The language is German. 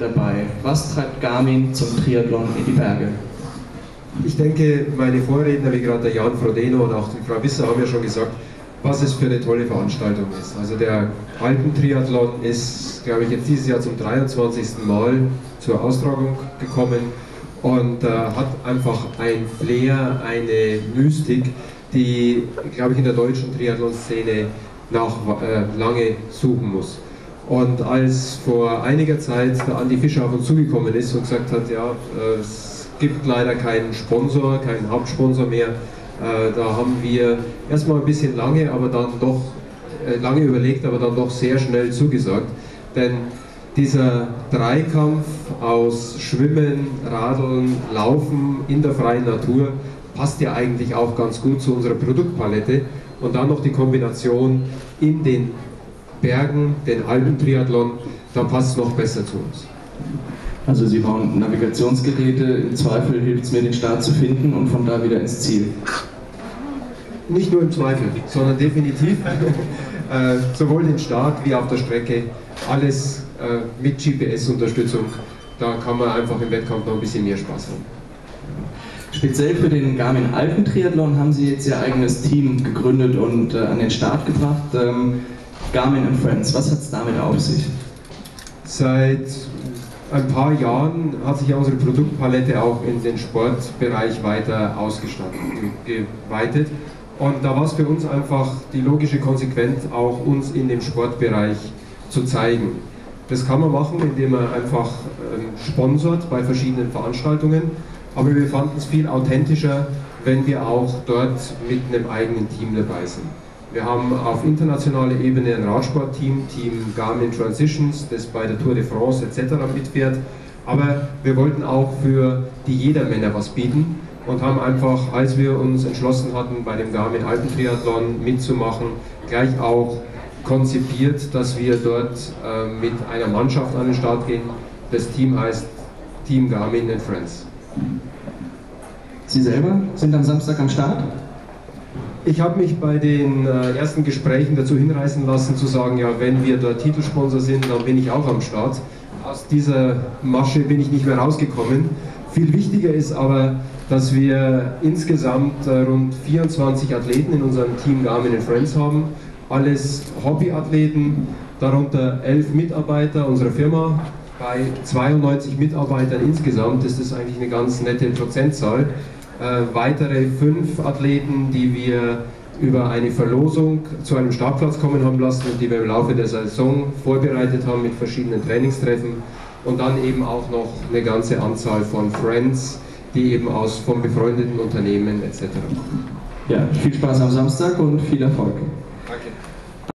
dabei. Was treibt Garmin zum Triathlon in die Berge? Ich denke, meine Vorredner, wie gerade der Jan Frodeno und auch die Frau Wisser, haben ja schon gesagt, was es für eine tolle Veranstaltung ist. Also der Alpentriathlon ist, glaube ich, jetzt dieses Jahr zum 23. Mal zur Austragung gekommen und äh, hat einfach ein Flair, eine Mystik, die, glaube ich, in der deutschen Triathlon-Szene nach äh, lange suchen muss. Und als vor einiger Zeit der Andi Fischer auf uns zugekommen ist und gesagt hat, ja, äh, es gibt leider keinen Sponsor, keinen Hauptsponsor mehr, äh, da haben wir erstmal ein bisschen lange, aber dann doch äh, lange überlegt, aber dann doch sehr schnell zugesagt. Denn dieser Dreikampf aus Schwimmen, Radeln, Laufen in der freien Natur passt ja eigentlich auch ganz gut zu unserer Produktpalette. Und dann noch die Kombination in den Bergen, den Alpentriathlon, da passt es noch besser zu uns. Also Sie bauen Navigationsgeräte, im Zweifel hilft es mir, den Start zu finden und von da wieder ins Ziel. Nicht nur im Zweifel, sondern definitiv äh, sowohl den Start wie auf der Strecke, alles äh, mit GPS-Unterstützung. Da kann man einfach im Wettkampf noch ein bisschen mehr Spaß haben. Speziell für den Garmin Alpen Triathlon haben Sie jetzt Ihr eigenes Team gegründet und äh, an den Start gebracht. Ähm, Garmin and Friends, was hat es damit auf sich? Seit ein paar Jahren hat sich unsere Produktpalette auch in den Sportbereich weiter ausgestattet, geweitet. Und da war es für uns einfach die logische Konsequenz, auch uns in dem Sportbereich zu zeigen. Das kann man machen, indem man einfach ähm, sponsort bei verschiedenen Veranstaltungen, aber wir fanden es viel authentischer, wenn wir auch dort mit einem eigenen Team dabei sind. Wir haben auf internationaler Ebene ein Radsportteam, Team Garmin Transitions, das bei der Tour de France etc. mitfährt. Aber wir wollten auch für die Jedermänner was bieten und haben einfach, als wir uns entschlossen hatten, bei dem Garmin Alpentriathlon mitzumachen, gleich auch konzipiert, dass wir dort äh, mit einer Mannschaft an den Start gehen. Das Team heißt Team Garmin and Friends. Sie selber sind am Samstag am Start? Ich habe mich bei den äh, ersten Gesprächen dazu hinreißen lassen, zu sagen, ja, wenn wir dort Titelsponsor sind, dann bin ich auch am Start. Aus dieser Masche bin ich nicht mehr rausgekommen. Viel wichtiger ist aber, dass wir insgesamt äh, rund 24 Athleten in unserem Team Garmin Friends haben. Alles Hobbyathleten, darunter elf Mitarbeiter unserer Firma. Bei 92 Mitarbeitern insgesamt ist das eigentlich eine ganz nette Prozentzahl äh, weitere fünf Athleten, die wir über eine Verlosung zu einem Startplatz kommen haben lassen und die wir im Laufe der Saison vorbereitet haben mit verschiedenen Trainingstreffen und dann eben auch noch eine ganze Anzahl von Friends, die eben aus von befreundeten Unternehmen etc. Ja, viel Spaß am Samstag und viel Erfolg.